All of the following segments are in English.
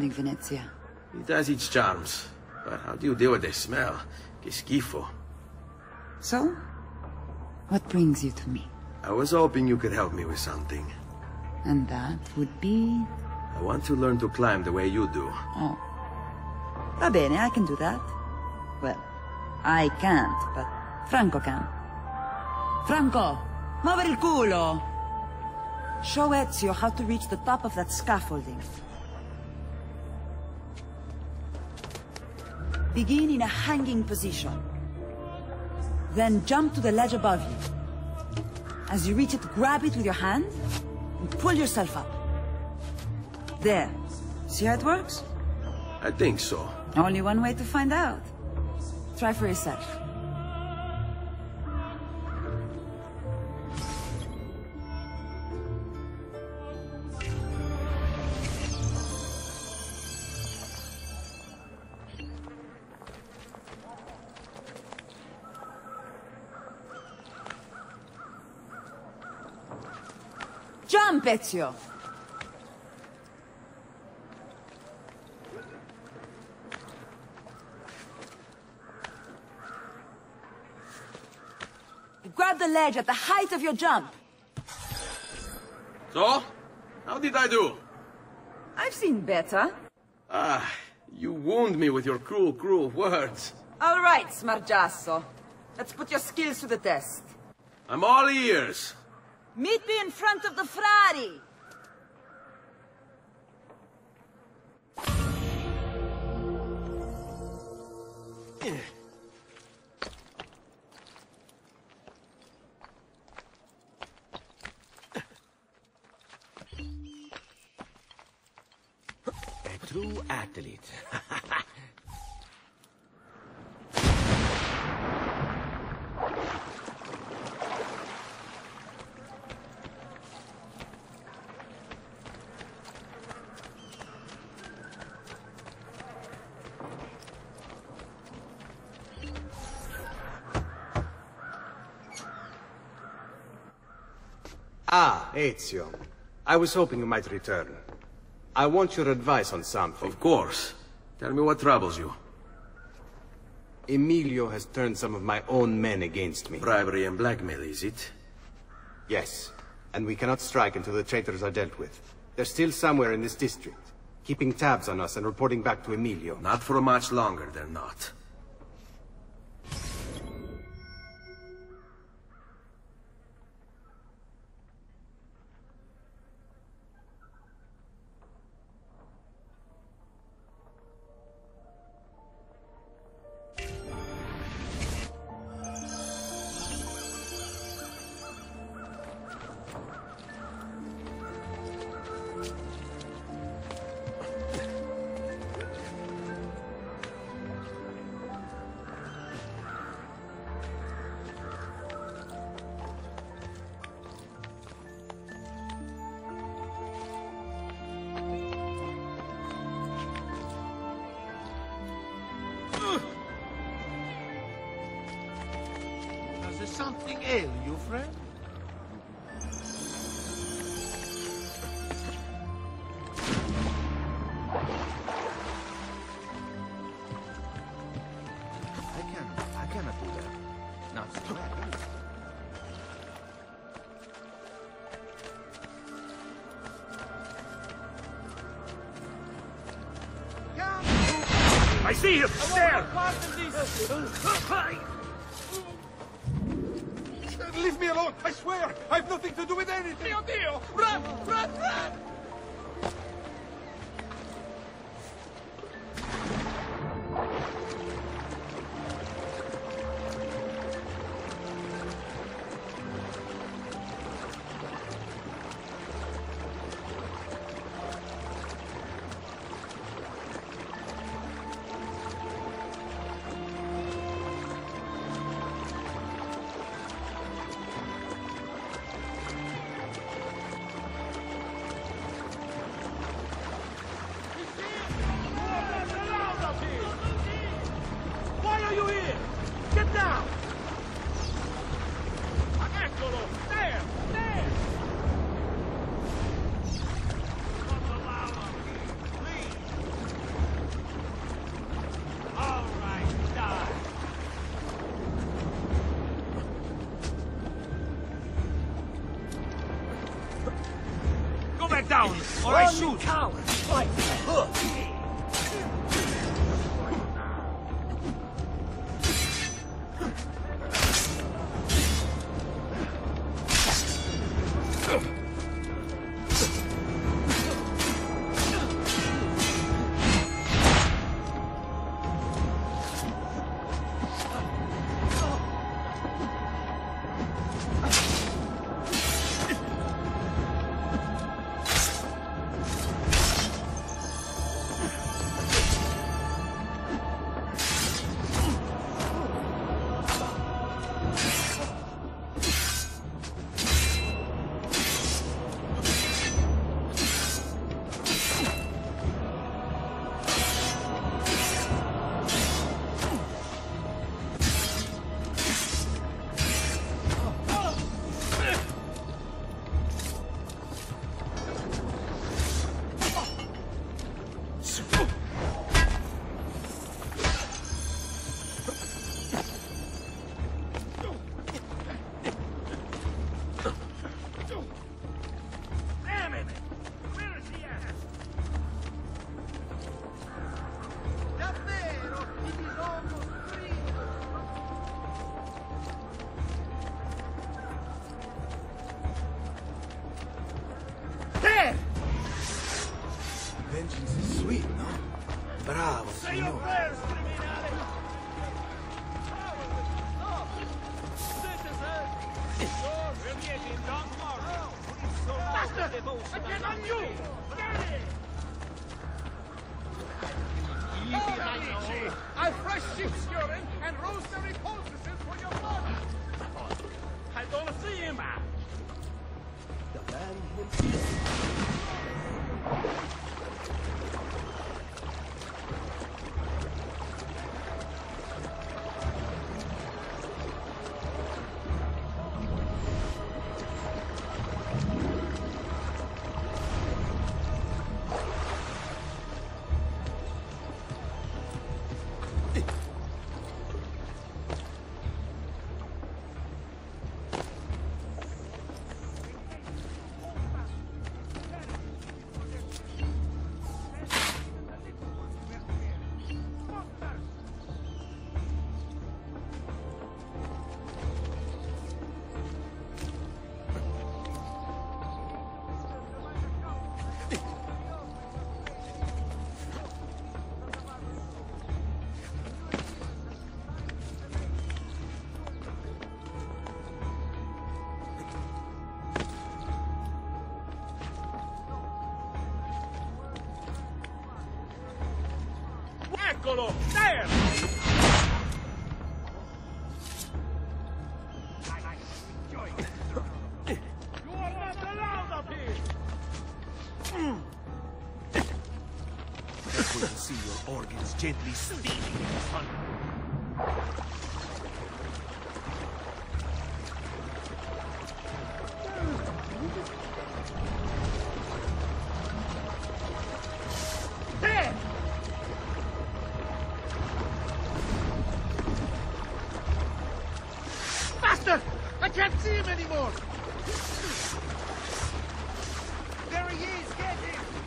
Venezia. It has its charms. But how do you deal with the smell? Que schifo. So? What brings you to me? I was hoping you could help me with something. And that would be... I want to learn to climb the way you do. Oh. Va bene, I can do that. Well, I can't, but Franco can. Franco, muovere il culo! Show Ezio how to reach the top of that scaffolding. Begin in a hanging position. Then jump to the ledge above you. As you reach it, grab it with your hand and pull yourself up. There. See how it works? I think so. Only one way to find out. Try for yourself. Jump, Ezio! Grab the ledge at the height of your jump. So? How did I do? I've seen better. Ah, you wound me with your cruel, cruel words. All right, Smargiasso. Let's put your skills to the test. I'm all ears. Meet me in front of the Frari. A true athlete. Ah, Ezio. I was hoping you might return. I want your advice on something. Of course. Tell me what troubles you. Emilio has turned some of my own men against me. Bribery and blackmail, is it? Yes. And we cannot strike until the traitors are dealt with. They're still somewhere in this district, keeping tabs on us and reporting back to Emilio. Not for much longer, they're not. Something ail you, friend? Down, or I shoot! Damn I've fresh sheep's urine and rosemary poultices for your body! I don't see him! Eccolo! There! You can't see him anymore! There he is! Get him!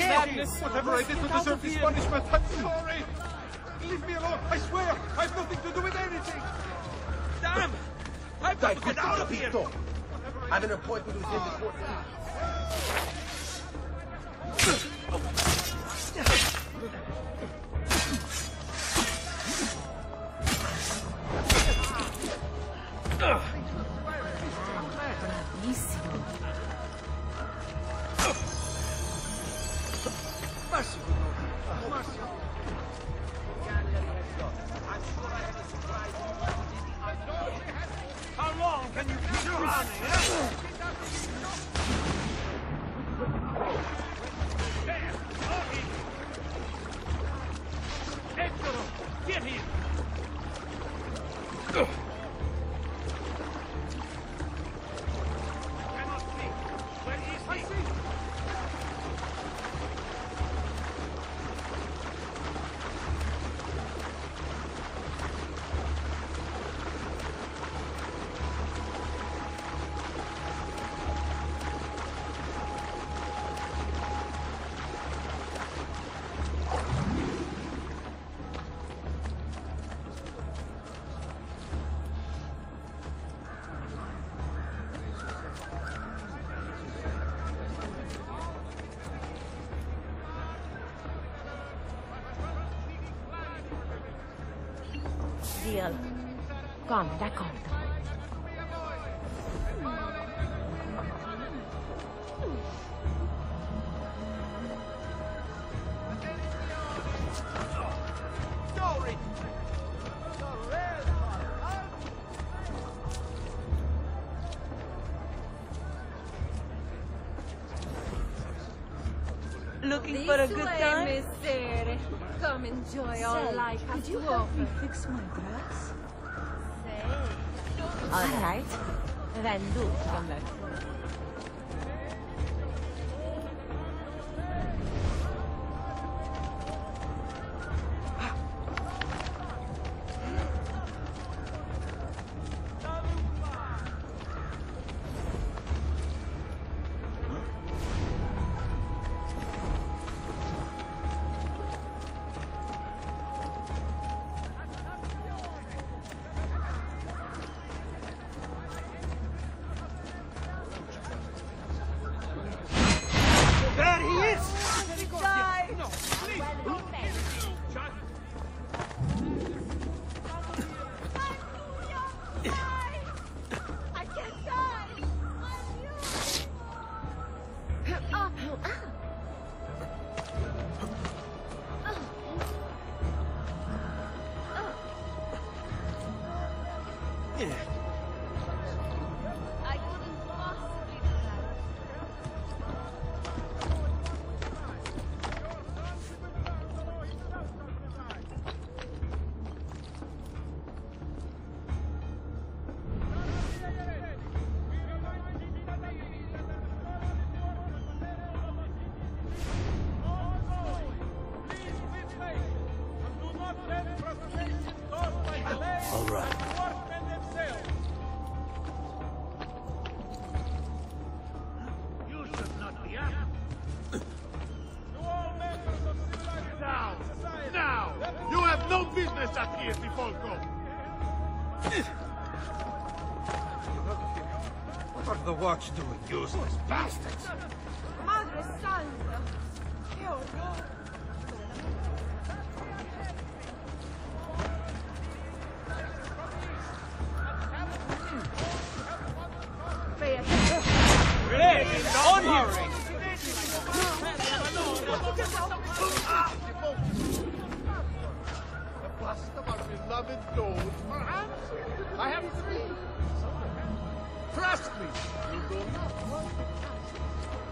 madness. Whatever I did to deserve this punishment, I'm sorry. Leave me alone, I swear. I have nothing to do with anything. Damn! I've got to get out of here. I have an appointment with him before. Ugh. Cannot Come, d'accordo. Story. Looking for a good way, time? messere. Come enjoy all life has to offer. fix my dress? All right. Then do come There What are the doing, useless bastards? Madre Santa! Che orrore! Pay attention. On here! The bust of our beloved gold, Trust me, you do not want to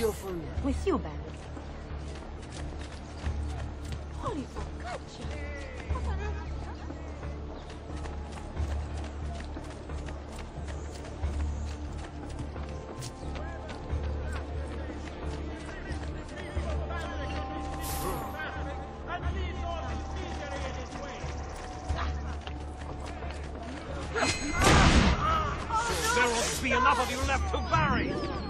Yes, with you, Bandit. Holy focaccia! There won't be enough of you left to bury!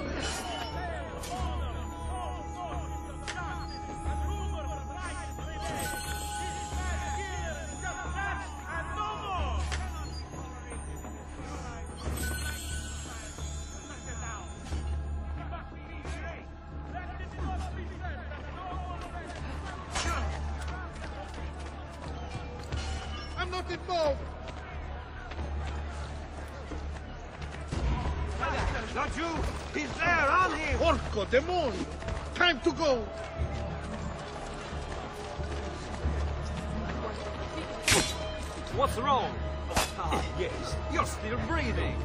Porco demonio! Time to go. What's wrong? Ah, yes, you're still breathing.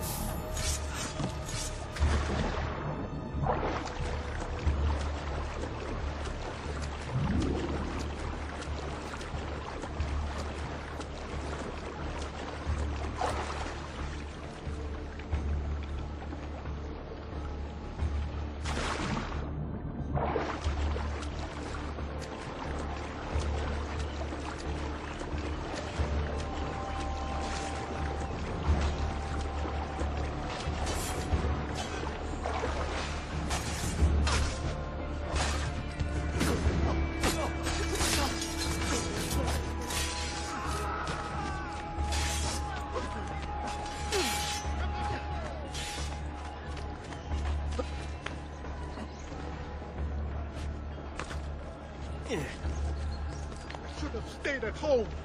Stayed at home.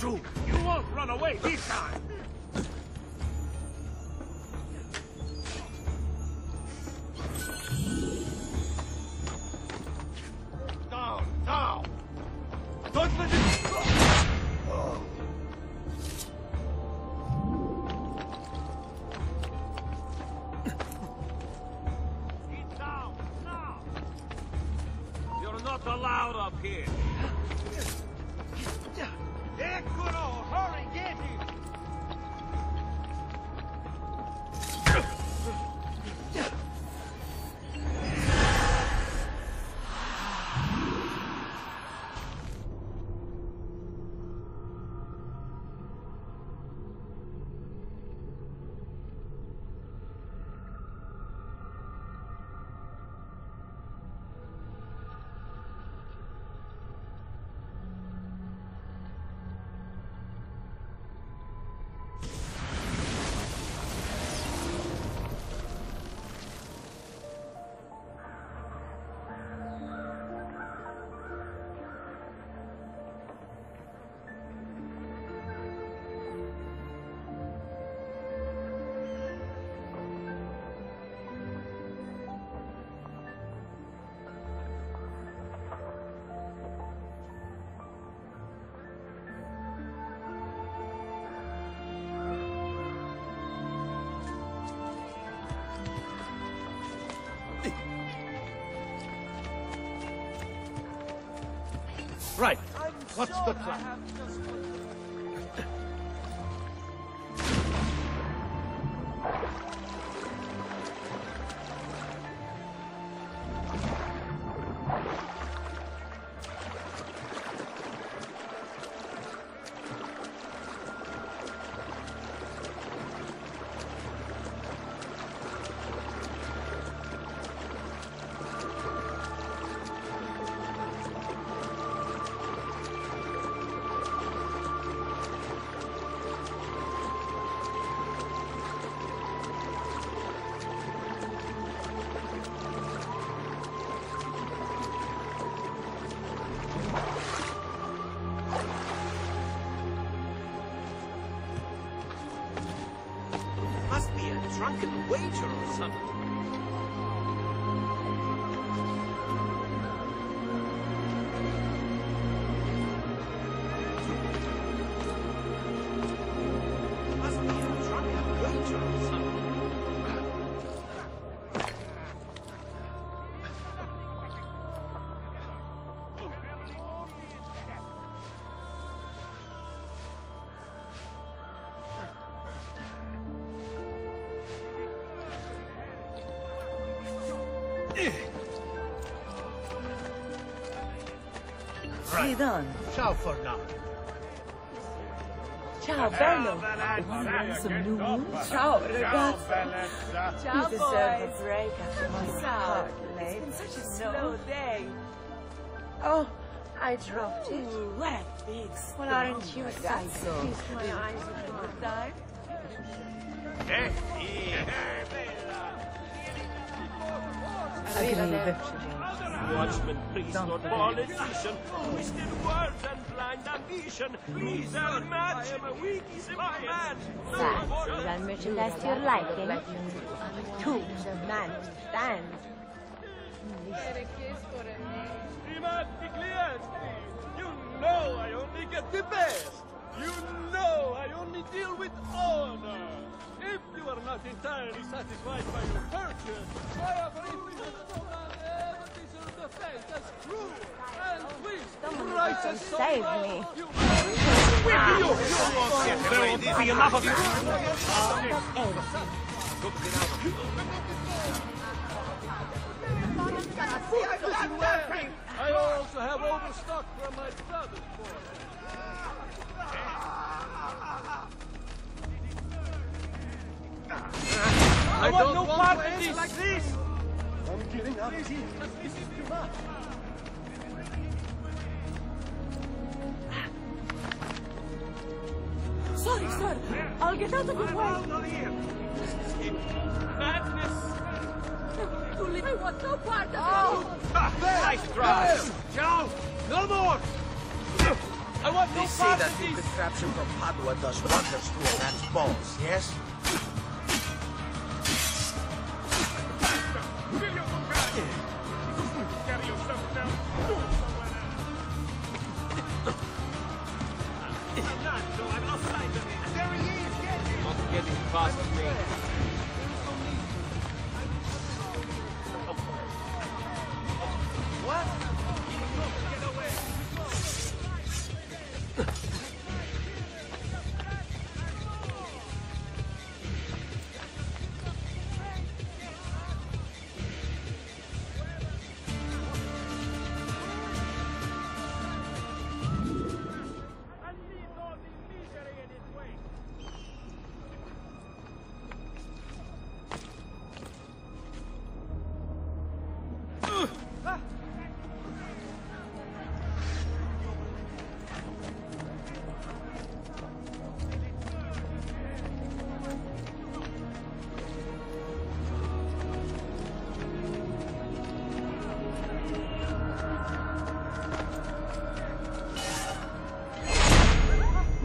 You won't run away this time. What's the plan? Wager or something. Sidon. Ciao for now. Ciao, bello. Want some new moves? Ciao, ragazzi. Bellezza. Ciao, You deserve a break after my Ciao. hard It's labor. been such a slow day. Oh, I dropped it. Ooh, what a big Well, aren't you Ragazzo. excited? My eyes are good Watchman, priest, politician, twisted words and blind ambition. Match. I am a weak, man. Fancy that merchandise to your liking? Two man stand. Stimati clienti, you know I only get the best. You know I only deal with honor. If you are not entirely satisfied by your purchase, I have written so that ever deserve the fate as cruel and twist Someone right come as so save me. There will be enough of you. I also have overstock from my brother's boy. I, want no part of this. Like this. I'm giving up. This is too much. Sorry, sir. I'll get out of your way. Madness. To leave. I want no part of Oh. Nice try. Joe, no more. I want no They say part that of new this. contraption from Padua does wonders to a man's balls, yes?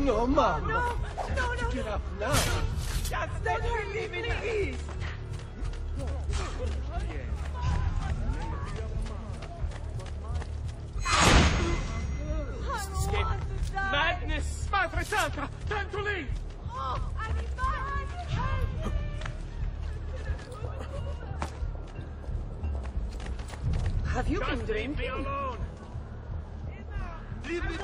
No, Mom. No, no, no. Get up now. Just let her leave in peace. I don't want to die. Madness. Madre Santa, time to leave. Oh, I need help. Have you been Just leave me alone. Leave me be.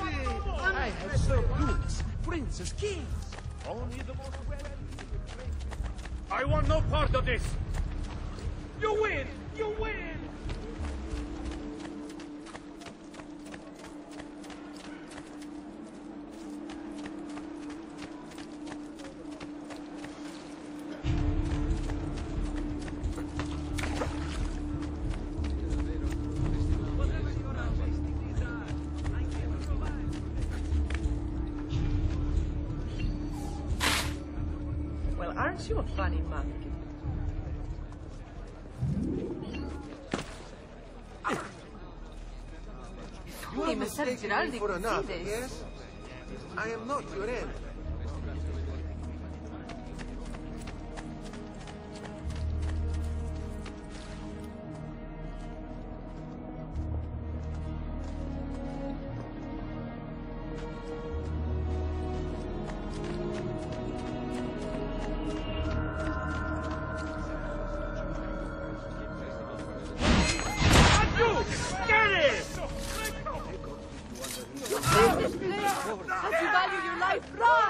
I have served dukes, princes, kings. Only the most. I want no part of this. You win. You win. Well, aren't a funny monkey? You must have mistaken Geraldi for to see another, yes? I am not your enemy. Your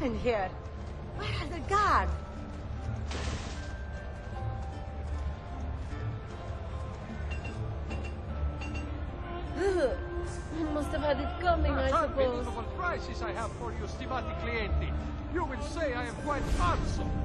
happened here? Where are the guards? You must have had it coming, I suppose. Unbelievable prices I have for you, stimati clienti. You will say I am quite handsome.